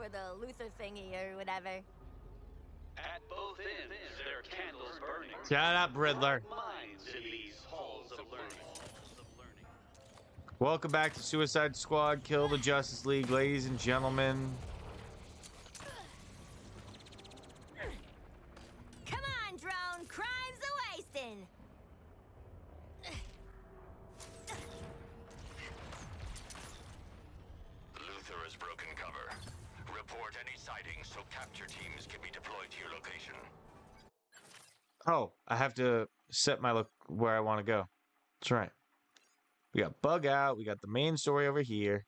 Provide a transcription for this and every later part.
for the Luthor thingy or whatever. At both ends, there are candles burning. Shut up, Riddler. Minds in these halls of learning. Welcome back to Suicide Squad Kill the Justice League, ladies and gentlemen. Come on, drone. Crime's a wasting. Luthor has broken cover. Report any sightings so capture teams can be deployed to your location. Oh, I have to set my look where I want to go. That's right. We got Bug Out. We got the main story over here.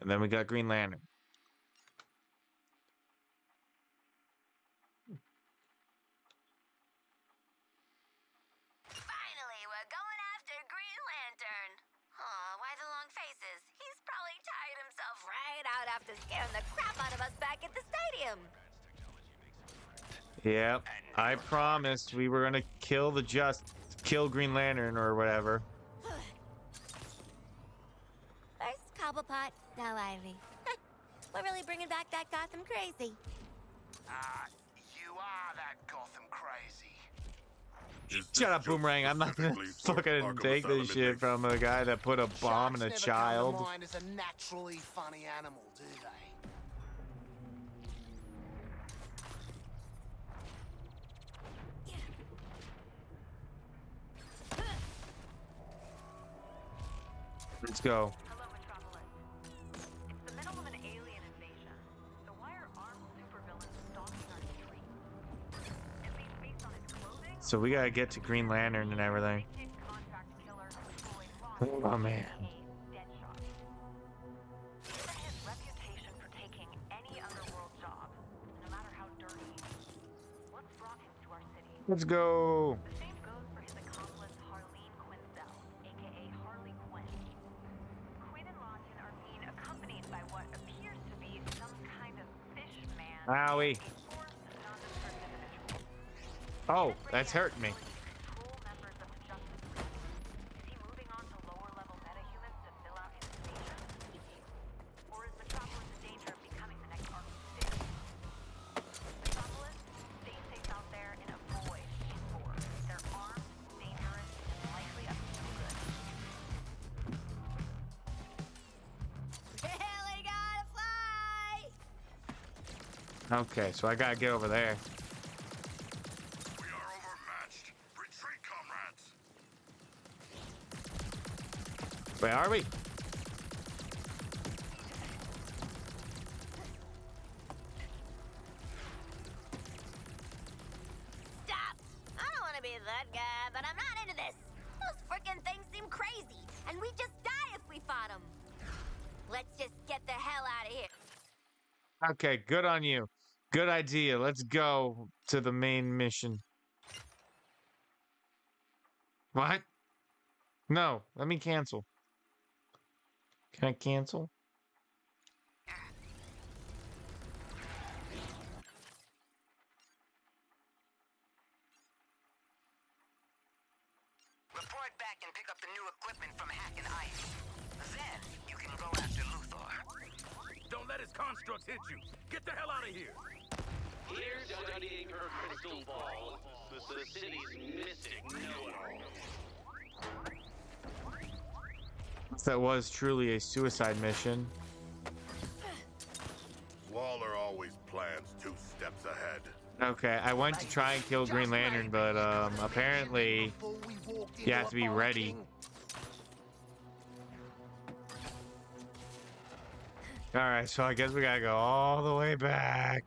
And then we got Green Lantern. Finally, we're going after Green Lantern. Aw, why the long faces? He's probably tired himself right out after scaring the crap out of us back at the stadium. Yep. I promised we were gonna kill the just kill Green Lantern or whatever. First Cobblepot, now Ivy. we're really bringing back that Gotham crazy. Ah, you are that Gotham crazy. Shut up, Boomerang. I'm not gonna fucking take this shit from a guy that put a bomb in a child. Come mind as a naturally funny animal, do they? His clothing, So we gotta get to Green Lantern and everything. maintain contract killer Floyd Oh man. aka Deadshot. Owie. Oh, that's hurting me. Okay, so I gotta get over there. We are overmatched. Retreat, comrades. Wait, are we? Stop! I don't want to be that guy, but I'm not into this. Those frickin' things seem crazy, and we'd just die if we fought them. Let's just get the hell out of here. Okay, good on you. Good idea. Let's go to the main mission. What? No, let me cancel. Can I cancel? That was truly a suicide mission. Waller always plans two steps ahead. Okay, I went to try and kill Green Lantern, but um, apparently Before we walked you have to be ready. All right, so I guess we gotta go all the way back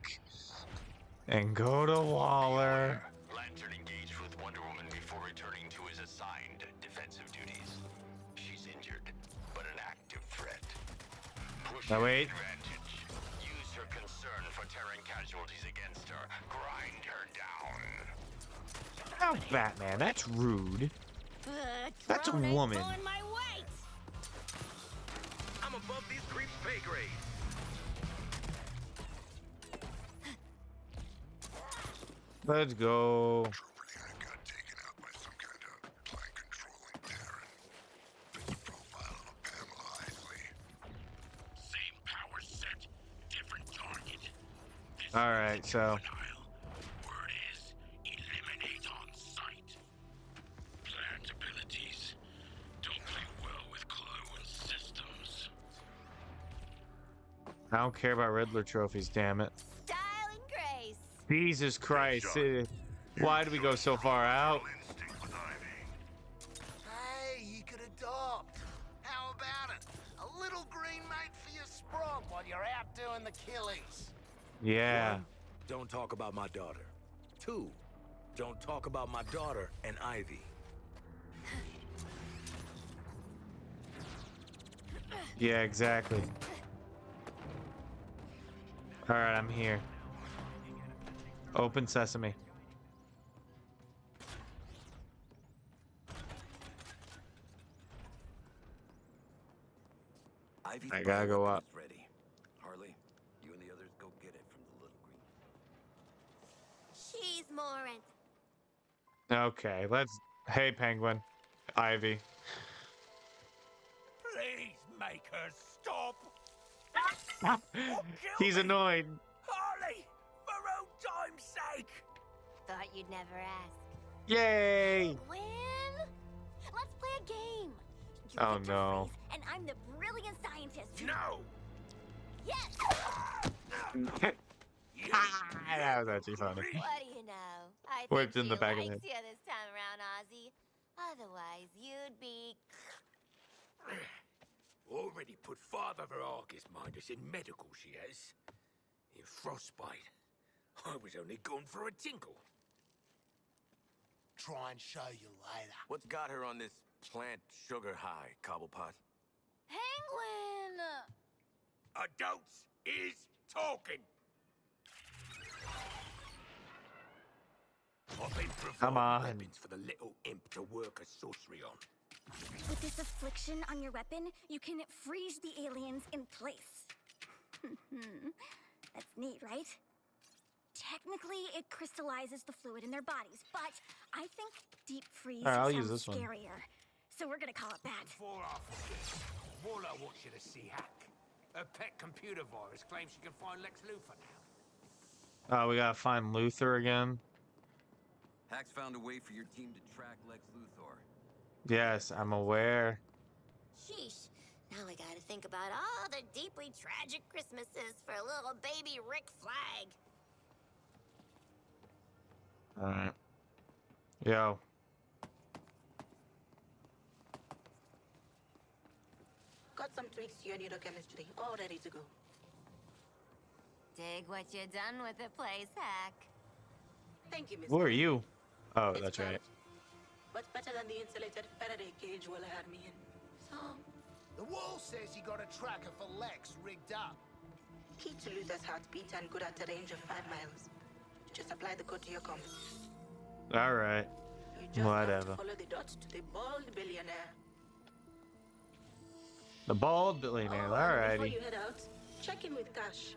and go to Waller. Now wait. advantage. Use her concern for tearing casualties against her. Grind her down. Oh, Batman, that's rude. Ugh, That's a woman. my. I'm above these creeps' pay grade. Let's go. Trooper unit got taken out by some kind of plan controlling Terran. Fits the profile of a Pamela Isley. All right, so Word is, eliminate on sight. Plant abilities. Don't play well with clue so. I don't care about Riddler trophies. Damn it! Style and grace. Jesus Christ! Why do we go so far out? Yeah. One, don't talk about my daughter. Two, don't talk about my daughter and Ivy. Yeah, exactly. All right, I'm here. Open sesame. I gotta go up. Ready. Harley, you and the others go get it from the little green. She's Morin. Okay, let's. Hey, Penguin. Ivy. Please make her stop. He's annoyed. Harley, for old time's sake. Thought you'd never ask. Yay! Gwen, let's play a game. You Oh, no. freeze, And I'm the brilliant scientist. No. Yes. That was actually funny. What do you know? I Whipped in the back of the likes you this time around, Ozzy. Otherwise, you'd be. Already put five of her Argus minders in medical, she has. In frostbite. I was only going for a tinkle. Try and show you later. What's got her on this plant sugar high, Cobblepot? Penguin! Adults is talking. I've been Come providing on. weapons for the little imp to work a sorcery on. With this affliction on your weapon, you can freeze the aliens in place. That's neat, right? Technically, it crystallizes the fluid in their bodies, but I think deep freeze Alright, I'll sounds use this one. scarier. So we're gonna call it that. Before I forget, Waller wants you to see Hack. Her pet computer virus claims she can find Lex Luthor now. Oh, we gotta find Luthor again. Hack's found a way for your team to track Lex Luthor. Yes, I'm aware. Sheesh. Now I gotta think about all the deeply tragic Christmases for a little baby Rick Flag. All right. Yo. Got some tweaks to your neurochemistry, all ready to go. Dig what you done with the place, Hack. Thank you, Miss. Who are you? Oh, It's that's right. bad, But better than the insulated Faraday cage Will had me in. So, The wall says you got a tracker for Lex rigged up. key to Luthor's heartbeat and good at a range of five miles. Just apply the code to your comp. All right. You just have Whatever. to follow the dots to the bald billionaire. The bald billionaire. Oh, and Before you head out, check in with Cash.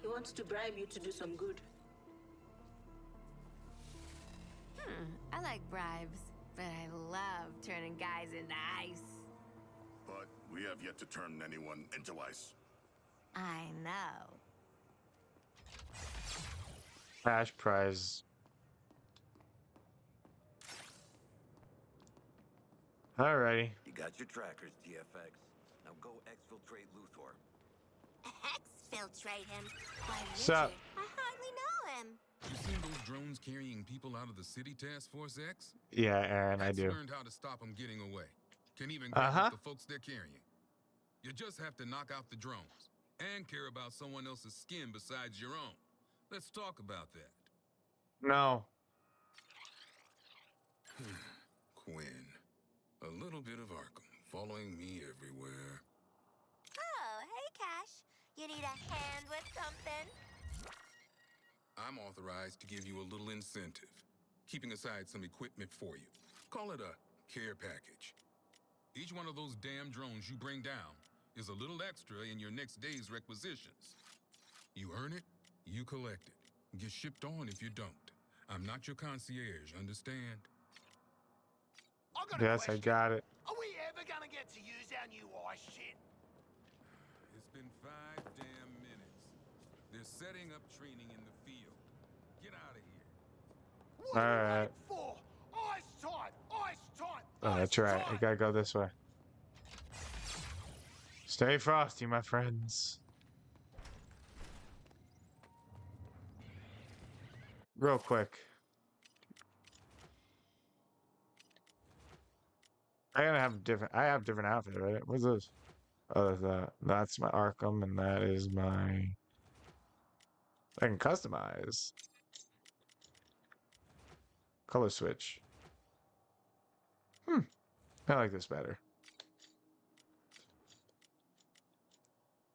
He wants to bribe you to do some good. Hmm, I like bribes, but I love turning guys into ice. But we have yet to turn anyone into ice. I know. Cash prize. Alrighty. You got your trackers, TFX. Now go exfiltrate Luthor. Exfiltrate him. Why, Sup? Richard, I hardly know him. You seen those drones carrying people out of the city, Task Force X? Yeah, Aaron, I Hack's do. learned how to stop them getting away. Can even grab Uh-huh. the folks they're carrying. You just have to knock out the drones and care about someone else's skin besides your own. Let's talk about that. No. Quinn, a little bit of Arkham following me everywhere. Oh, hey, Cash. You need a hand with something? I'm authorized to give you a little incentive, keeping aside some equipment for you. Call it a care package. Each one of those damn drones you bring down is a little extra in your next day's requisitions. You earn it, you collect it. Get shipped on if you don't. I'm not your concierge, understand? I got a Yes, I got it. Are we ever gonna get to use our new ice shit? It's been five damn minutes. They're setting up training in the All right. Four. Eyes tight. Eyes tight. Oh, that's right. I gotta go this way. Stay frosty, my friends. Real quick. I gotta have different. I have different outfit, right? What's this? Oh, that's that. That's my Arkham, and that is my. I can customize. Color switch. Hmm. I like this better.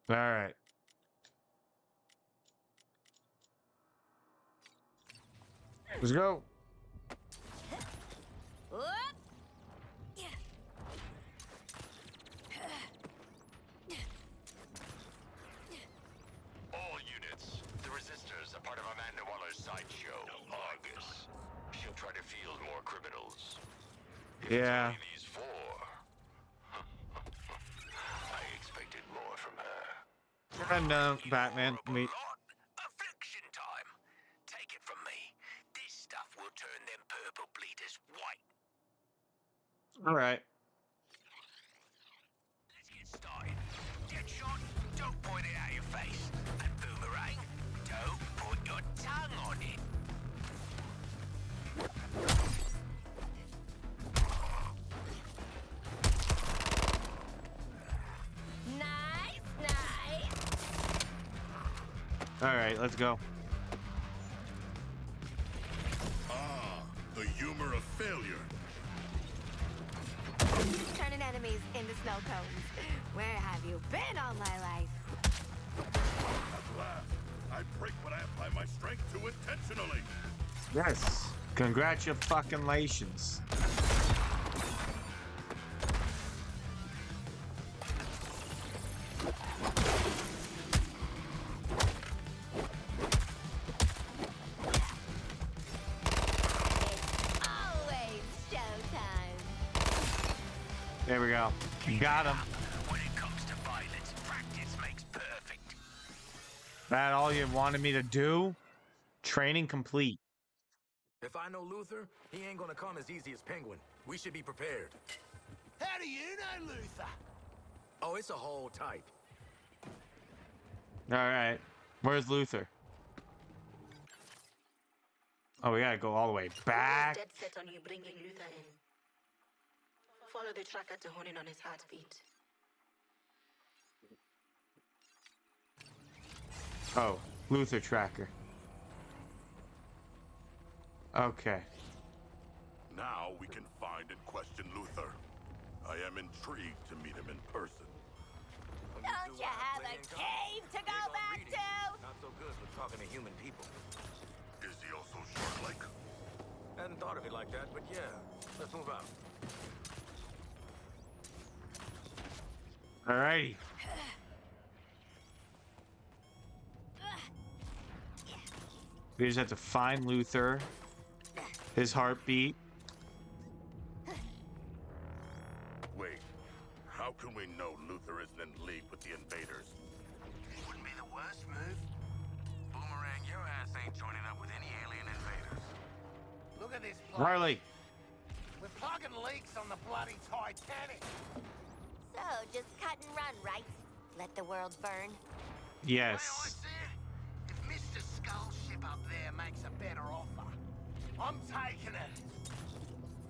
All right. Let's go. Whoop. All units. The Resistors are part of Amanda Waller's sideshow, Argus. She'll try to field more criminals. Yeah. I expected more from her. Know Batman. Me. Go. Ah, the humor of failure. Turning enemies into snow cones. Where have you been all my life? At last, I break what I apply my strength to intentionally. Yes. Congratulations. Got him. When it comes to violence, practice makes perfect. That all you wanted me to do? Training complete. If I know Luthor, he ain't gonna come as easy as Penguin. We should be prepared. How do you know Luthor? Oh, it's a whole type. All right. Where's Luthor? Oh, we gotta go all the way back. Dead set on you bringing Luthor in. Follow the tracker to hone in on his heartbeat. Oh, Luthor tracker. Okay. Now we can find and question Luthor. I am intrigued to meet him in person. Don't you have a cave to go back to? Not so good with talking to human people. Is he also short-like? Hadn't thought of it like that, but yeah. Let's move out. Alrighty. We just have to find Luthor, his heartbeat. Let the world burn. Yes. Well, if Mr. Skull ship up there makes a better offer, I'm taking it.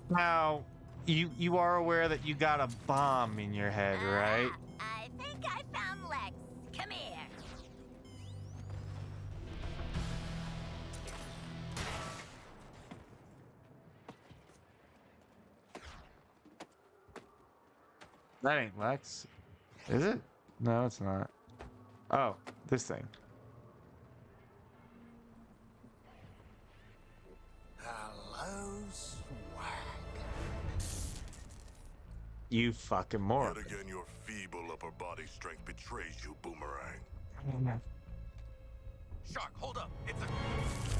Now, you you are aware that you got a bomb in your head, right? Ah, I think I found Lex. Come here. That ain't Lex. Is it? No, it's not. Oh, this thing. Hello, swag. You fucking moron. Yet again, your feeble upper body strength betrays you, Boomerang. Shark, hold up. It's a.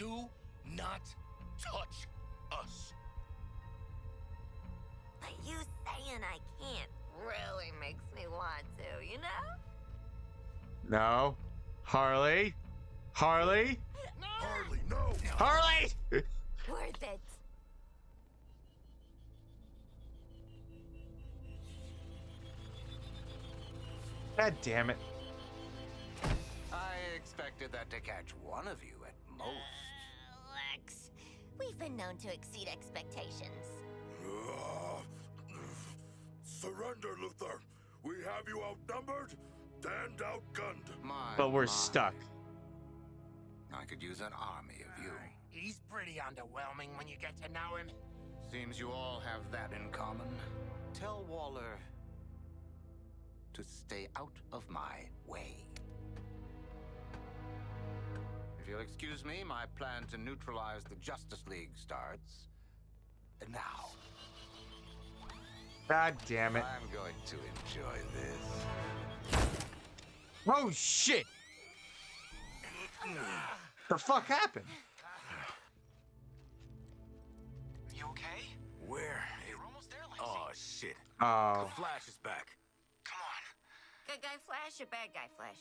do not touch us. But you saying I can't really makes me want to, you know? No. Harley? Harley? No. Harley, no! Harley! Worth it. God damn it. I expected that to catch one of you at most. Uh, Lex, we've been known to exceed expectations. Surrender, Luthor. We have you outnumbered and outgunned. My, But we're my. stuck. I could use an army of you. He's pretty underwhelming when you get to know him. Seems you all have that in common. Tell Waller to stay out of my way. You'll excuse me, my plan to neutralize the Justice League starts now. God damn it. I'm going to enjoy this. Oh shit! The fuck happened? You okay? Where? You're almost there, Lexi. Oh, shit. Oh. The Flash is back. Come on. Good guy Flash or bad guy Flash?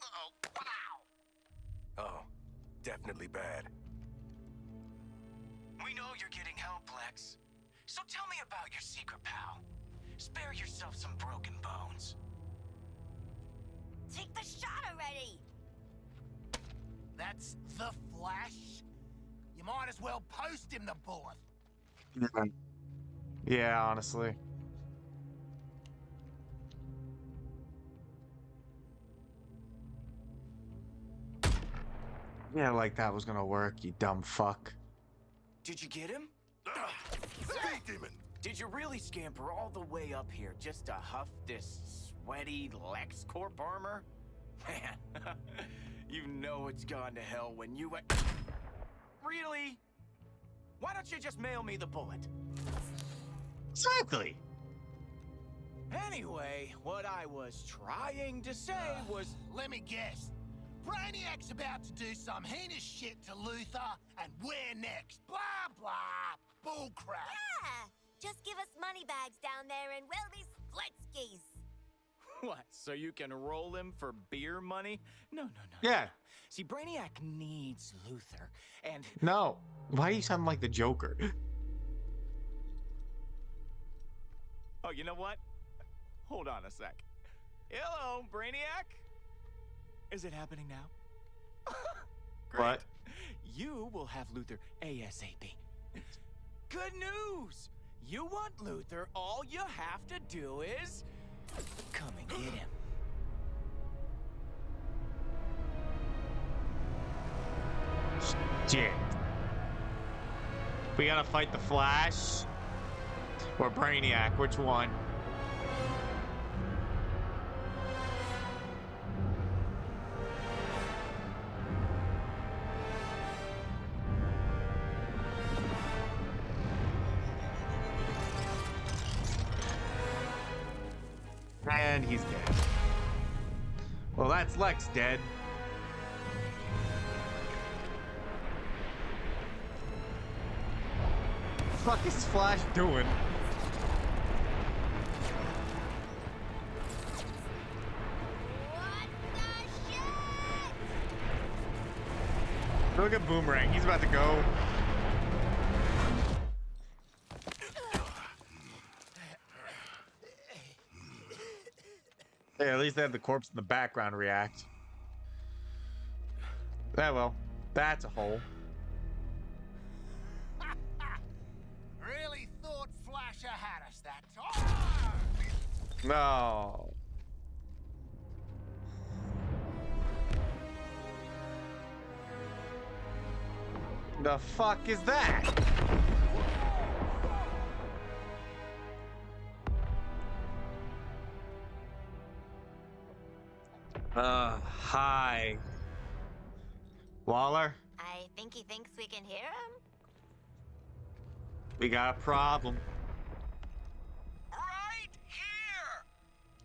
Uh-oh. Wow. Oh, definitely bad. We know you're getting help, Lex. So tell me about your secret pal. Spare yourself some broken bones. Take the shot already! That's the Flash? You might as well post him the bullet. Yeah, honestly. Yeah, like that was gonna work, you dumb fuck. Did you get him? Speed demon! Did you really scamper all the way up here just to huff this sweaty LexCorp armor? Man, you know it's gone to hell when you went. Really? Why don't you just mail me the bullet? Exactly. Anyway, what I was trying to say ah. was. Let me guess. Brainiac's about to do some heinous shit to Luthor, and we're next. Blah, blah. Bullcrap. Yeah! Just give us money bags down there and we'll be splitskis. What, so you can roll him for beer money? No, no, no. Yeah. See, Brainiac needs Luthor, and. No. Why do you sound like the Joker? Oh, you know what? Hold on a sec. Hello, Brainiac? Is it happening now? What? You will have Luthor ASAP. Good news! You want Luthor, all you have to do is. Come and get him. Shit. We gotta fight the Flash or Brainiac. Which one? Lex dead. fuck is Flash doing? Look at Boomerang. He's about to go. Hey, at least they have the corpse in the background react. Yeah, well, that's a hole. Really thought Flasher had us that time. No. The fuck is that? Uh, hi. Waller, I think he thinks we can hear him. we got a problem. Right here!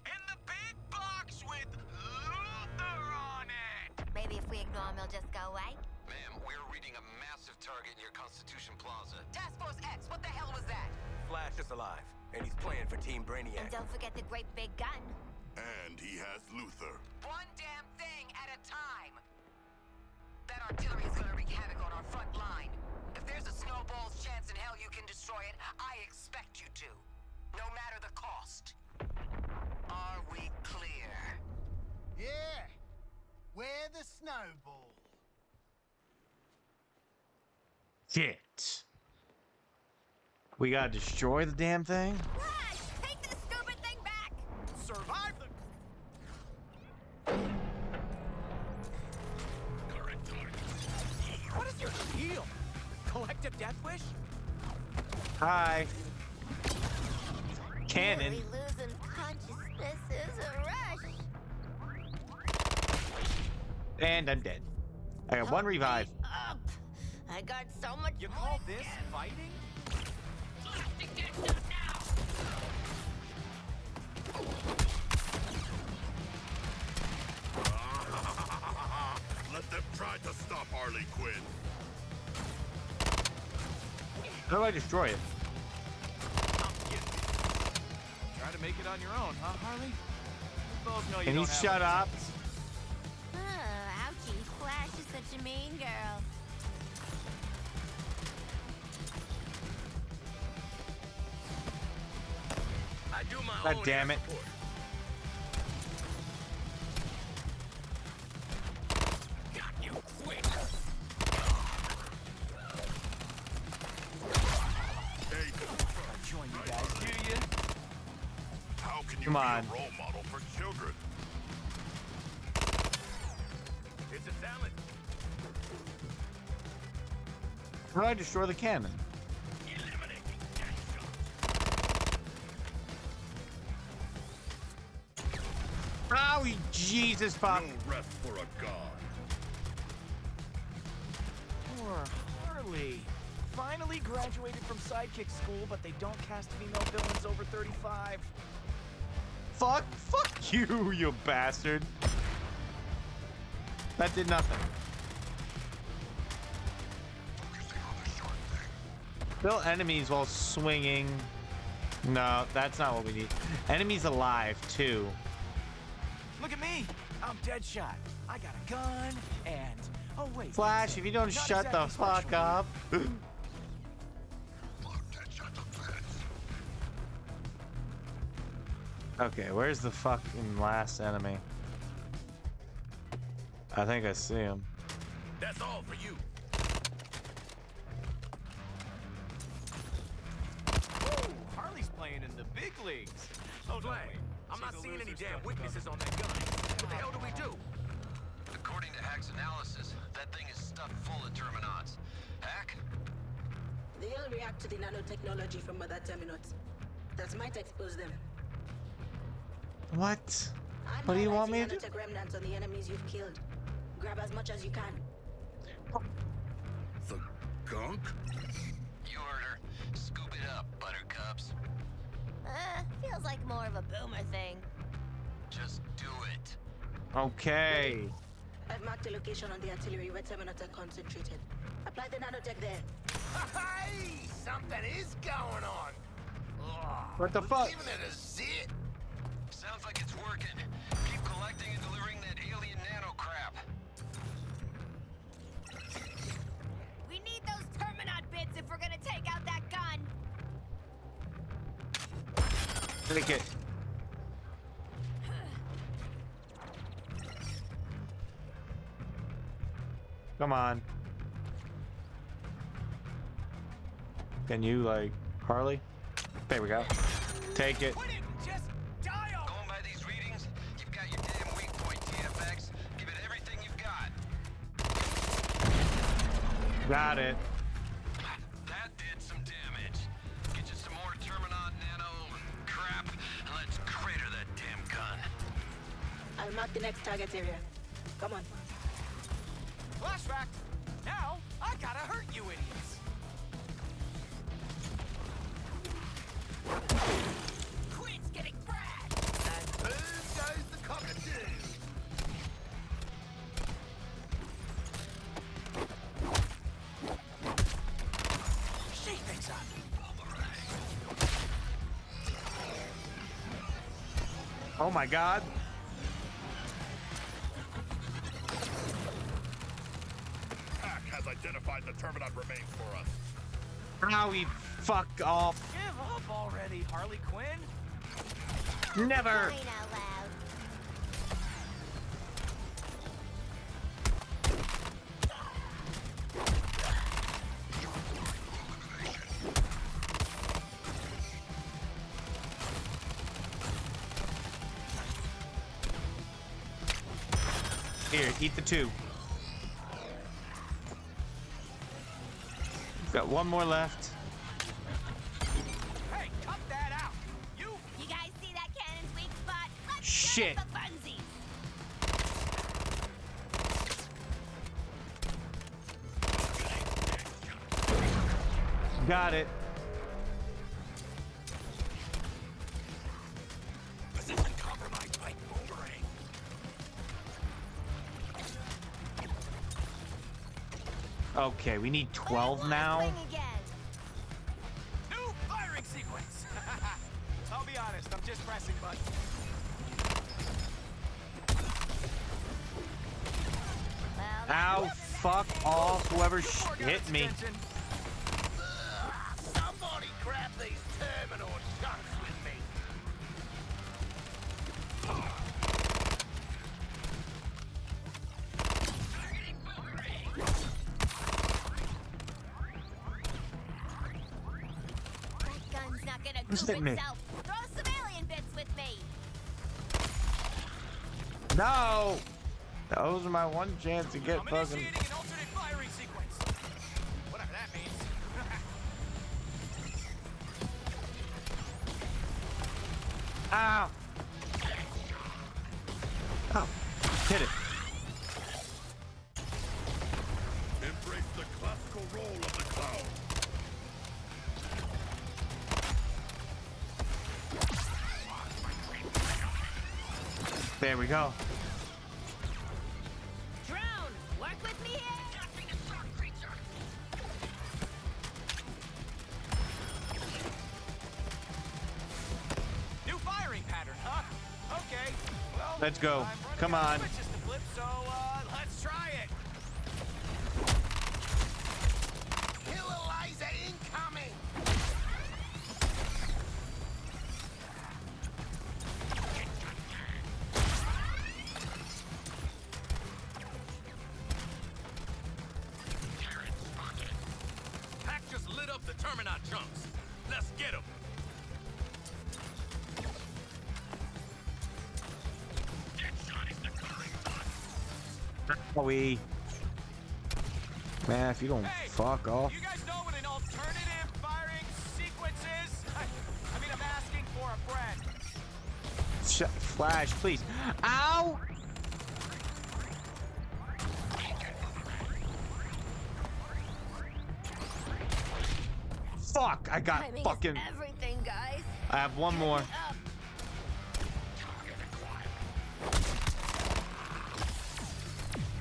In the big box with Luthor on it! Maybe if we ignore him, he'll just go away. Ma'am, we're reading a massive target near Constitution Plaza. Task Force X, what the hell was that? Flash is alive, and he's playing for Team Brainiac. And Brainiac. don't forget the great big gun. And he has Luthor. One damn thing at a time. That artillery is gonna wreak havoc on our front line. If there's a snowball's chance in hell you can destroy it, I expect you to. No matter the cost. Are we clear? Yeah. Where the snowball? Shit. We gotta destroy the damn thing? Flash, take this stupid thing back! Survive the. What is your deal? Collective death wish? Hi. Cannon. Losing consciousness is a rush. And I'm dead. I got one revive. Up. I got so much. You call this fighting? Let them try to stop Harley Quinn. How do I destroy it? Try to make it on your own, huh, Harley? We both know you Can you don't have shut up? takes. Oh, ouchie. Flash is such a mean girl. I do my God own damn it. support. Got you quick. Hey, Join you guys, do you? how can you Come be on. a role model for children? It's a talent. How do I destroy the cannon? Oh, Jesus fuck. No rest for a god. Poor Harley. Finally graduated from sidekick school, but they don't cast female villains over 35. Fuck, fuck you, you bastard. That did nothing. Kill enemies while swinging. No, that's not what we need. Enemies alive, too. Look at me! I'm Deadshot. I got a gun, and oh wait. Flash, if you don't Not shut the exactly fuck special. up. okay, where's the fucking last enemy? I think I see him. That's all for you. I'm not seeing any damn stuff witnesses on that gun. What the hell do we do? According to Hack's analysis, that thing is stuffed full of Terminons. Hack? They'll react to the nanotechnology from other Terminons. That might expose them. What? I'm What do you want me to do? remnants on the enemies you've killed. Grab as much as you can. The gunk? You heard her. Scoop it up, buttercups. Uh, feels like more of a boomer thing. Just do it. Okay. I've marked the location on the artillery where Terminons are concentrated. Apply the nanotech there. Hey, something is going on. Ugh, What the fuck? Giving it a zit. Sounds like it's working. Keep collecting and delivering that alien nano crap. We need those Terminot bits if we're gonna take out that gun. Take it. Come on. Can you, like, Harley? There we go. Take it. Just die already! By these readings, you've got your damn weak point, TFX. Give it everything you've got. Got it. That did some damage. Get you some more Terminon nano crap, and let's crater that damn gun. I'll mark the next target area. Oh Oh my god. Hack has identified the Terminot remains for us. Now we fuck off. Give up already, Harley Quinn. Never. Eat the two. We've got one more left. Hey, cut that out. You. You guys see that cannon's weak spot? Let's Shit. get it for funsies. Got it. Okay, we need 12 now. New firing sequence. I'll be honest, I'm just pressing buttons. Ow, fuck off, whoever sh- hit me. Not gonna Who's goof hitting me? Throw some alien bits with me. No! That was my one chance to get I'm fucking. initiating an alternate firing sequence. Whatever that means. Ow! Oh, hit it. There we go. Drone, work with me here. New firing pattern, huh? Okay. Well, Let's go. Come out on. Let's get them. We. Man, if you don't Hey, fuck off. You guys know what an alternative firing sequence is? I, I mean, I'm asking for a friend. Sh- Flash, please. Ow! I got Timing fucking. everything, guys. I have one more. Up.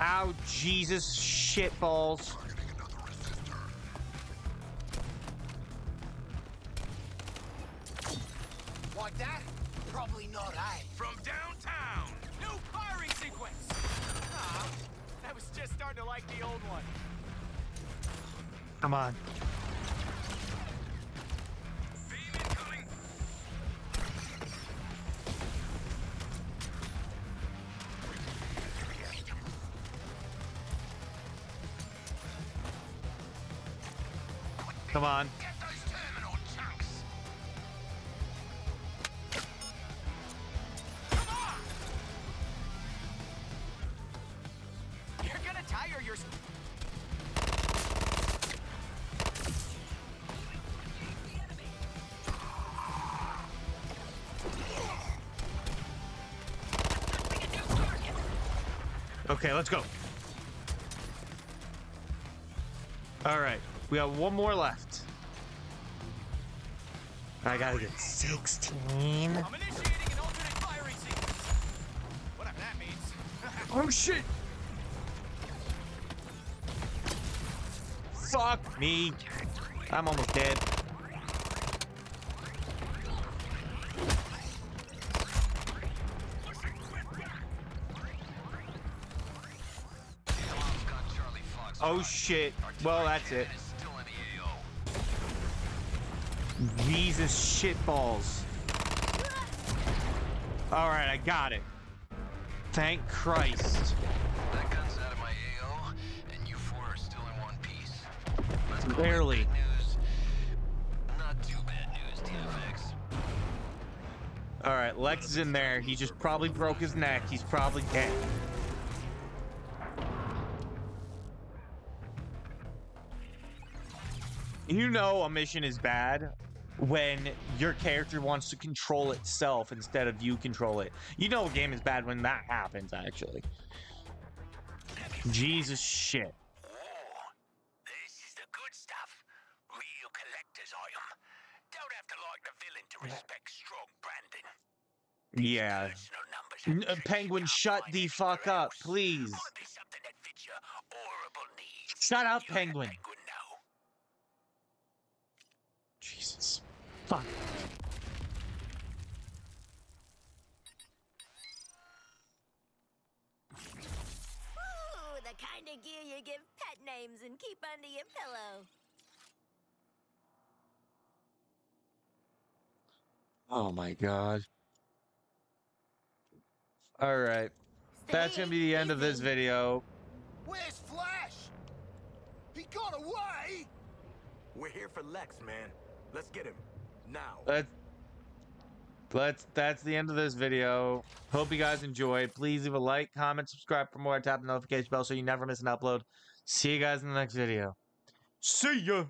Ow, Jesus, shit balls. Like that? Probably not, eh? From downtown. New firing sequence. Ah, I was just starting to like the old one. Come on. Tire your. Okay, let's go. All right, we got one more left. I gotta get 16. Oh shit! Fuck me. I'm almost dead. Oh shit. Well, that's it. Jesus shitballs. Alright, I got it. Thank Christ. That gun's out of my AO, and you four are still in one piece. Let's call it Barely. good news. Not too bad news, DFX. Alright, Lex is in there. He just probably broke his neck. He's probably dead. You know a mission is bad when your character wants to control itself instead of you control it. You know a game is bad when that happens, actually. Jesus shit. Oh, This is the good stuff. Real collector's item. Don't have to like the villain to respect strong branding. Yeah. N- uh, Penguin, shut the fuck up, please. Shut up, Penguin. Jesus. Fuck. Ooh, the kind of gear you give pet names and keep under your pillow. Oh my god. Alright. That's gonna be the end of this video. Where's Flash? He got away! We're here for Lex, man. Let's get him. Now. Let's let's that's the end of this video. Hope you guys enjoyed. Please leave a like, comment, subscribe for more, tap the notification bell so you never miss an upload. See you guys in the next video. See ya!